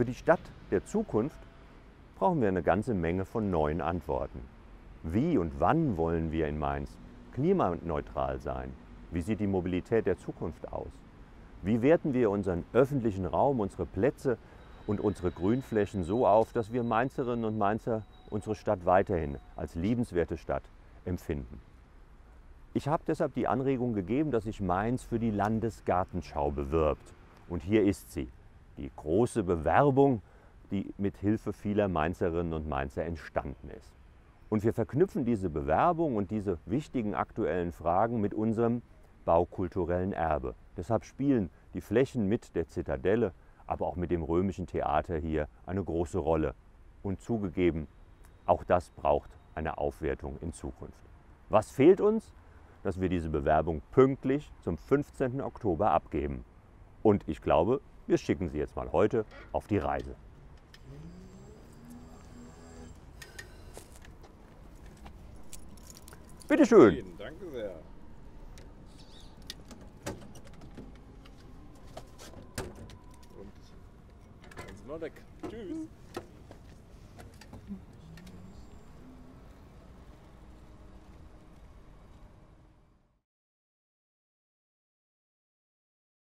Für die Stadt der Zukunft brauchen wir eine ganze Menge von neuen Antworten. Wie und wann wollen wir in Mainz klimaneutral sein? Wie sieht die Mobilität der Zukunft aus? Wie werten wir unseren öffentlichen Raum, unsere Plätze und unsere Grünflächen so auf, dass wir Mainzerinnen und Mainzer unsere Stadt weiterhin als liebenswerte Stadt empfinden? Ich habe deshalb die Anregung gegeben, dass sich Mainz für die Landesgartenschau bewirbt. Und hier ist sie, die große Bewerbung, die mit Hilfe vieler Mainzerinnen und Mainzer entstanden ist. Und wir verknüpfen diese Bewerbung und diese wichtigen aktuellen Fragen mit unserem baukulturellen Erbe. Deshalb spielen die Flächen mit der Zitadelle, aber auch mit dem römischen Theater hier eine große Rolle. Und zugegeben, auch das braucht eine Aufwertung in Zukunft. Was fehlt uns? Dass wir diese Bewerbung pünktlich zum 15. Oktober abgeben. Und ich glaube, wir schicken sie jetzt mal heute auf die Reise. Bitte schön. Danke sehr. Und dann sind wir weg. Tschüss.